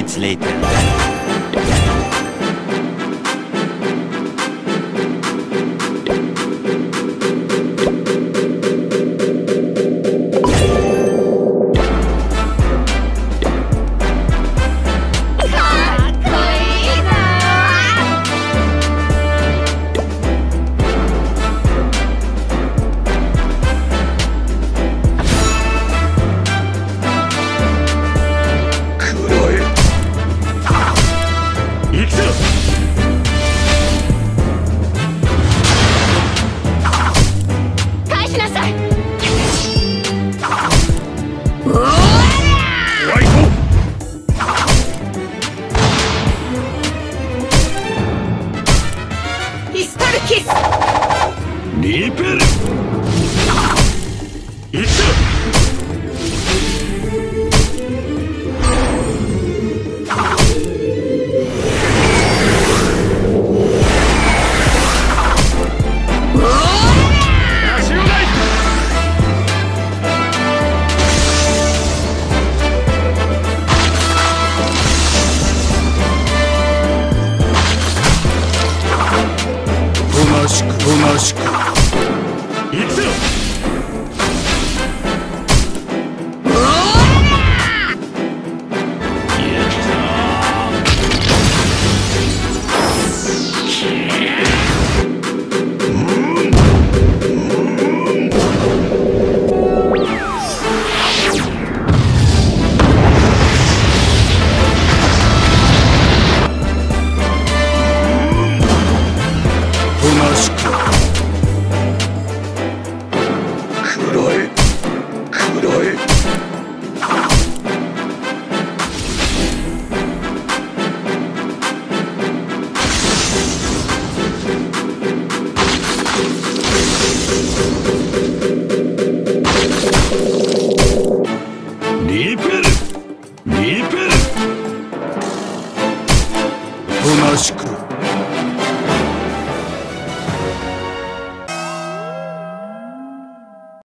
minutes later. リペルとなしく。行くぜ